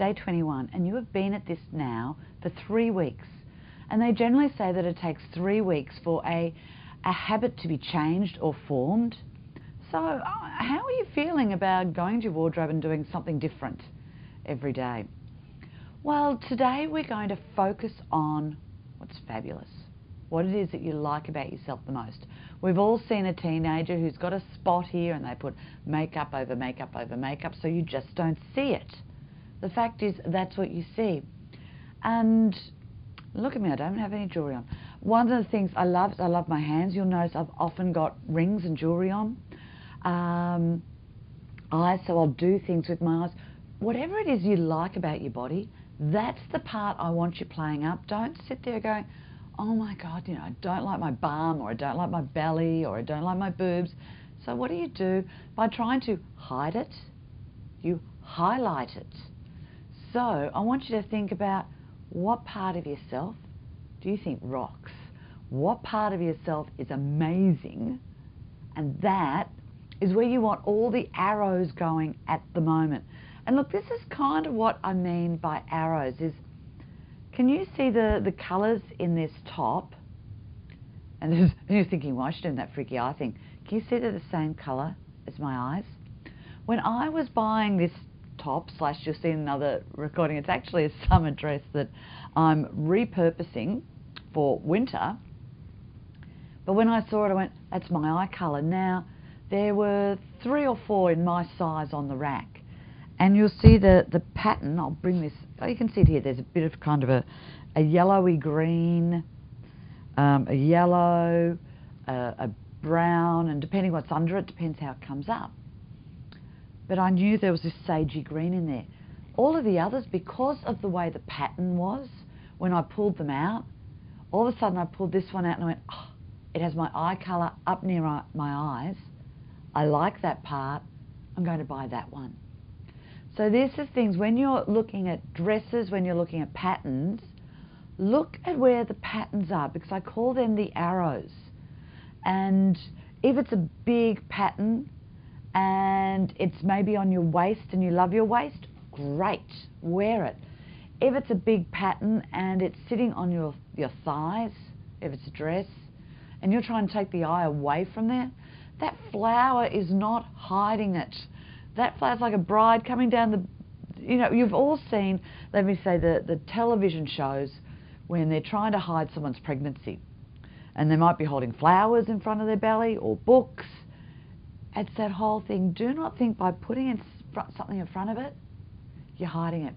day 21, and you have been at this now for three weeks. And they generally say that it takes three weeks for a, a habit to be changed or formed. So, uh, how are you feeling about going to your wardrobe and doing something different every day? Well, today we're going to focus on what's fabulous, what it is that you like about yourself the most. We've all seen a teenager who's got a spot here and they put makeup over makeup over makeup so you just don't see it. The fact is, that's what you see. And look at me, I don't have any jewellery on. One of the things I love is I love my hands. You'll notice I've often got rings and jewellery on. Um, eyes, so I'll do things with my eyes. Whatever it is you like about your body, that's the part I want you playing up. Don't sit there going, oh my God, you know, I don't like my bum or I don't like my belly or I don't like my boobs. So what do you do? By trying to hide it, you highlight it. So I want you to think about what part of yourself do you think rocks? What part of yourself is amazing? And that is where you want all the arrows going at the moment. And look, this is kind of what I mean by arrows is can you see the, the colours in this top? And you're thinking, why should I that freaky eye thing? Can you see they're the same colour as my eyes? When I was buying this top, slash you'll see another recording, it's actually a summer dress that I'm repurposing for winter. But when I saw it, I went, that's my eye colour. Now, there were three or four in my size on the rack and you'll see the, the pattern, I'll bring this, oh, you can see it here, there's a bit of kind of a, a yellowy green, um, a yellow, a, a brown, and depending what's under it, depends how it comes up. But I knew there was this sagey green in there. All of the others, because of the way the pattern was, when I pulled them out, all of a sudden I pulled this one out and I went, oh, it has my eye colour up near my eyes. I like that part. I'm going to buy that one. So this is things, when you're looking at dresses, when you're looking at patterns, look at where the patterns are because I call them the arrows. And if it's a big pattern and it's maybe on your waist and you love your waist, great, wear it. If it's a big pattern and it's sitting on your, your thighs, if it's a dress, and you're trying to take the eye away from there, that flower is not hiding it that flower's like a bride coming down the, you know, you've all seen, let me say, the, the television shows when they're trying to hide someone's pregnancy. And they might be holding flowers in front of their belly or books. It's that whole thing. Do not think by putting in something in front of it, you're hiding it.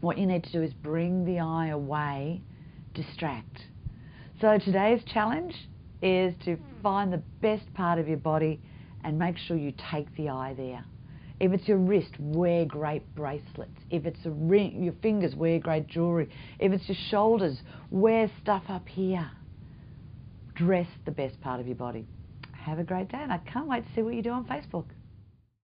What you need to do is bring the eye away, distract. So today's challenge is to find the best part of your body and make sure you take the eye there. If it's your wrist, wear great bracelets. If it's a ring, your fingers, wear great jewelry. If it's your shoulders, wear stuff up here. Dress the best part of your body. Have a great day, and I can't wait to see what you do on Facebook.